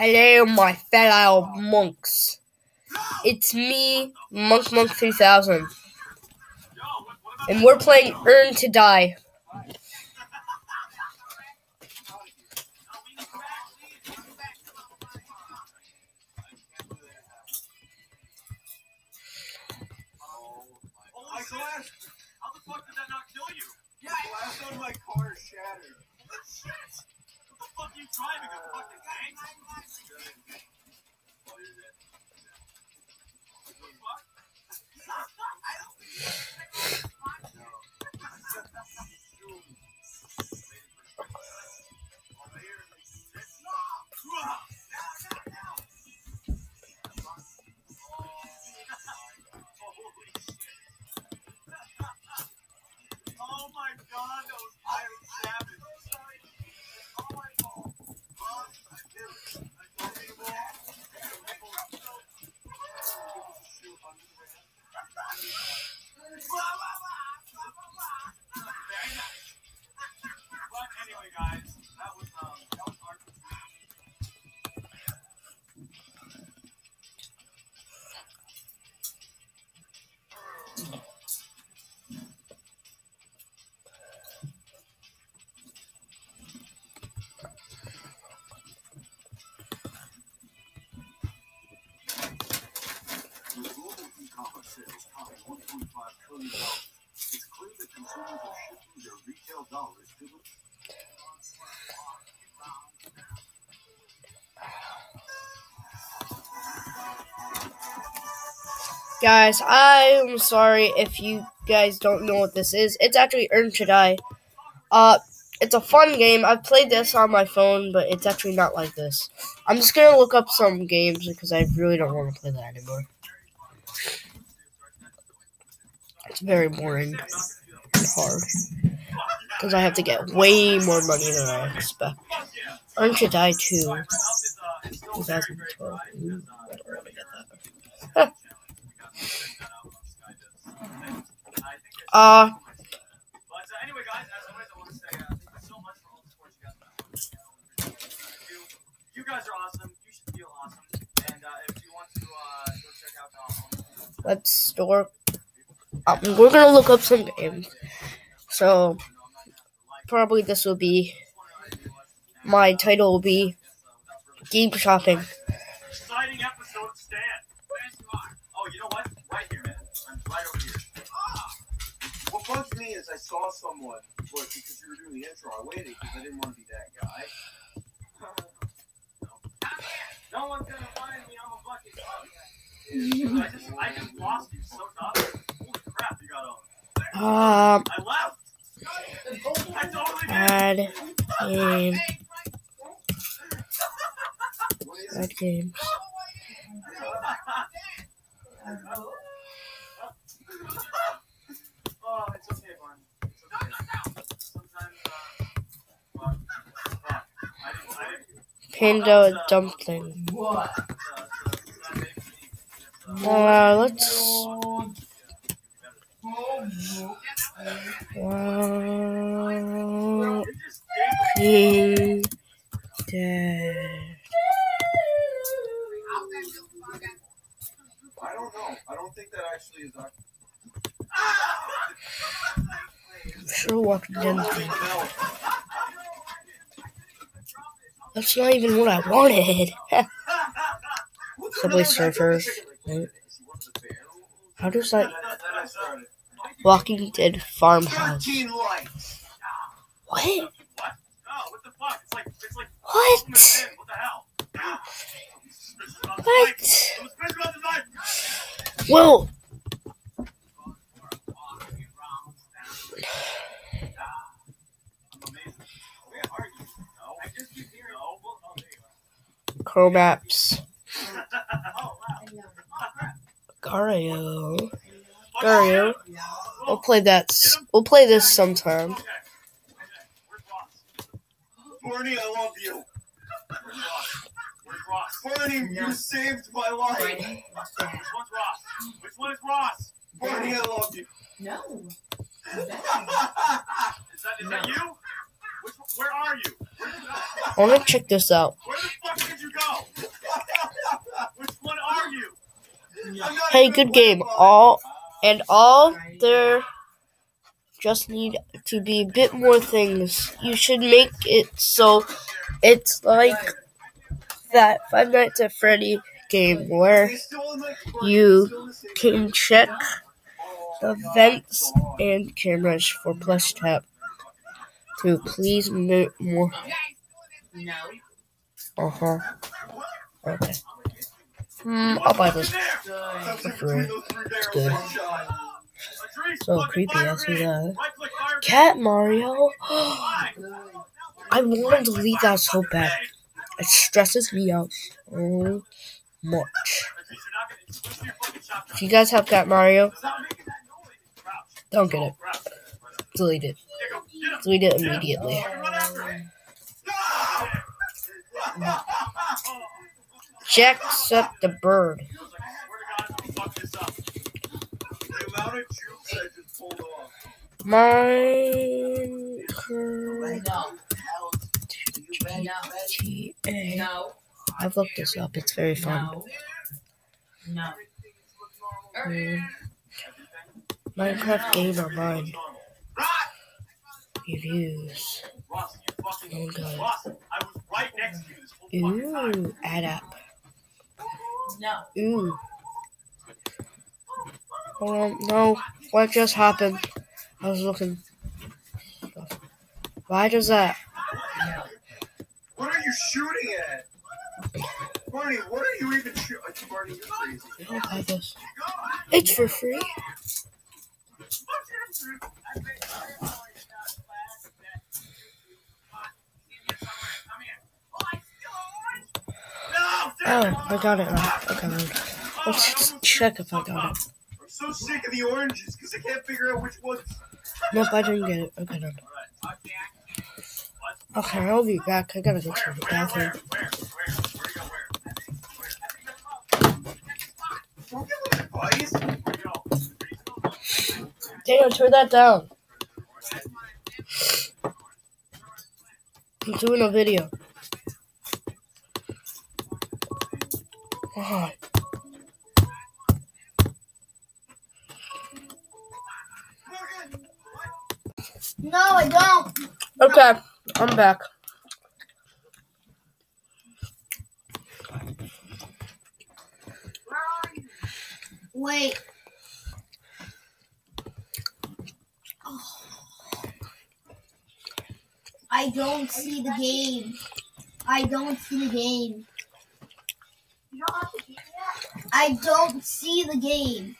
Hello, my fellow monks. It's me, Monk Monk 3000. And we're playing Earn to Die. Oh! How the fuck did that not kill you? Yeah, glass on my car shattered. Shit! What the fuck are you driving? Guys, I'm sorry if you guys don't know what this is. It's actually Earn to Die. Uh, it's a fun game. I've played this on my phone, but it's actually not like this. I'm just gonna look up some games because I really don't want to play that anymore. It's very boring and hard because I have to get way more money than I expect. Earn to Die 2, 2012. Ooh, I don't get that. Want to check out uh, let's store. Um, we're gonna look up some games. So probably this will be my title will be game shopping. Oh, you know what? Right here, man. I'm right over here. What bugs me is I saw someone, but because you were doing the intro, I waited because I didn't want to be that guy. No one's gonna find me. I'm a bucket. I just, I just lost you so Um, I left. I totally did. add game, add games. oh, it's okay, Barney. It's okay. Sometimes, uh, well, fuck. I didn't, I didn't, Panda dumpling. uh, uh, that makes me, it's, uh, Uh, let's. Wow. it just gave Panda. I don't know. I don't think that actually is our. Sure, walking down the thing. No. That's not even what I wanted. Subway Surfers. Right? How does that Then I started. Walking Dead farmhouse? 13 likes. What? What? What Well, oh. Gario. Gario. We'll play that. We'll play this sometime. Barney, I love you. Ross? Bernie, you saved my life. Which one's Ross? Which one is Ross? Bernie, I love you. No. Is that, is that you? Which, where are you? I want to? Let me check this out. Where the fuck did you go? Which one are you? Hey, good game. All and all there just need to be a bit more things. You should make it so it's like that Five Nights at Freddy game where you can check the vents and cameras for plus tap to please make more. Uh huh. Okay. Hmm, I'll buy this. Good. free. It's good. So creepy, I see that. Cat Mario? I wanted to delete that so bad. Me out so much. If you guys have Cat Mario, don't get it. Delete it. Delete it immediately. Jacks up the bird. Minecraft No. I've looked this up. It's very fun. No. No. Mm. Minecraft Game Online reviews. Oh god. Ooh, add up. No. Ooh. Hold on, no. What just happened? I was looking. Why does that? No. You shooting at? Barney, what are you even shooting? Barney, you're crazy. I don't buy this. It's for free. Oh, I oh, got it right. Okay, let's check if I got it. I'm so sick of the oranges because I can't figure out which ones. Nope, I didn't get it. Okay, done. Okay, I'll be back. I gotta go to the bathroom. Don't give them advice. Daniel, turn that down. I'm doing a video. God. No, I don't. Okay, I'm back. Wait. I don't see the game. I don't see the game. I don't see the game.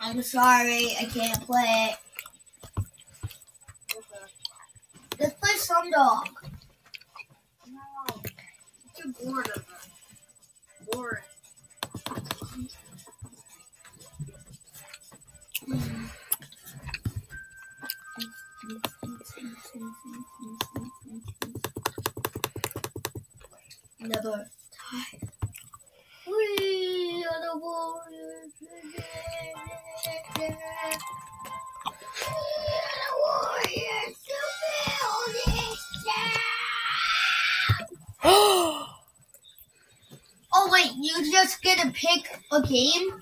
I'm sorry, I can't play it. Let's play some dog. No. Too bored of it. Boring. Never die. To pick a game?